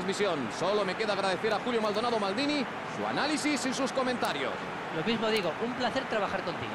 transmisión. Solo me queda agradecer a Julio Maldonado Maldini su análisis y sus comentarios. Lo mismo digo, un placer trabajar contigo.